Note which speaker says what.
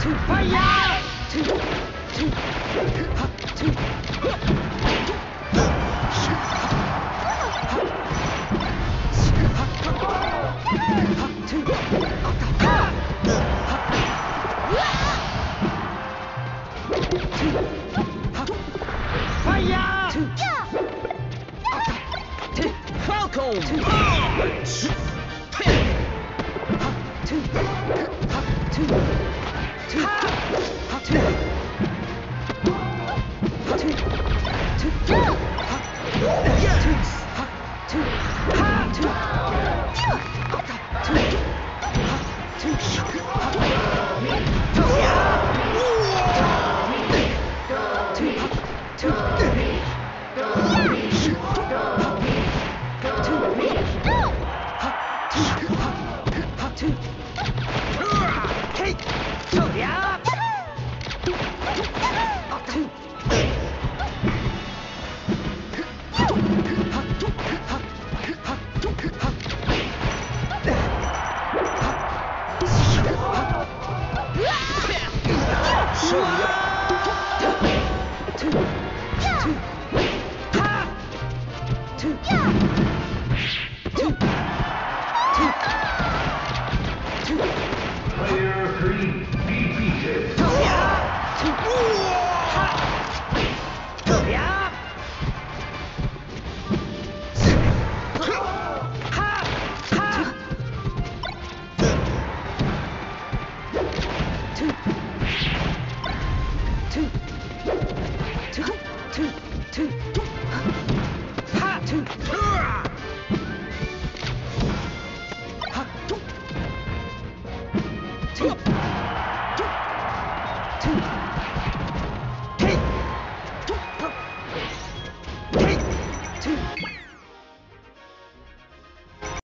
Speaker 1: Fire! Falcon! Take! So yeah! two. 撤